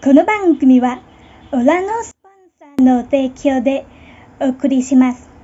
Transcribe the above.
この番組は、オラのスポンサーの提供でお送りします。